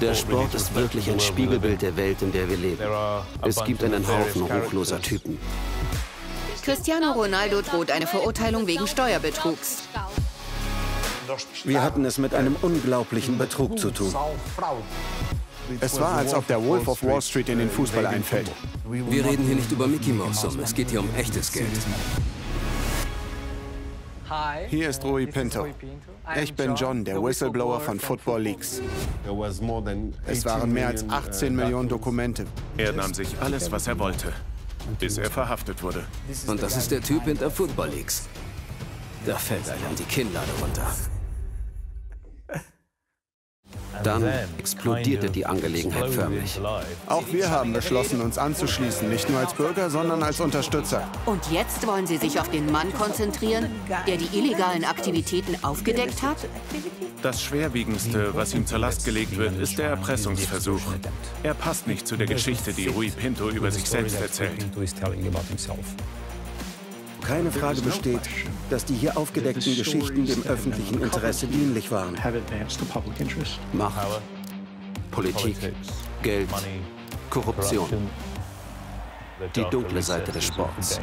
Der Sport ist wirklich ein Spiegelbild der Welt, in der wir leben. Es gibt einen Haufen ruchloser Typen. Cristiano Ronaldo droht eine Verurteilung wegen Steuerbetrugs. Wir hatten es mit einem unglaublichen Betrug zu tun. Es war, als ob der Wolf of Wall Street in den Fußball einfällt. Wir reden hier nicht über Mickey Mouse es geht hier um echtes Geld. Hier ist Rui Pinto. Ich bin John, der Whistleblower von Football Leaks. Es waren mehr als 18 Millionen Dokumente. Er nahm sich alles, was er wollte, bis er verhaftet wurde. Und das ist der Typ hinter Football Leagues. Da fällt einem die Kinnlade runter. Dann explodierte die Angelegenheit förmlich. Auch wir haben beschlossen, uns anzuschließen, nicht nur als Bürger, sondern als Unterstützer. Und jetzt wollen Sie sich auf den Mann konzentrieren, der die illegalen Aktivitäten aufgedeckt hat? Das Schwerwiegendste, was ihm zur Last gelegt wird, ist der Erpressungsversuch. Er passt nicht zu der Geschichte, die Rui Pinto über sich selbst erzählt. Keine Frage besteht, dass die hier aufgedeckten Geschichten dem öffentlichen Interesse dienlich waren. Macht, Politik, Geld, Korruption. Die dunkle Seite des Sports.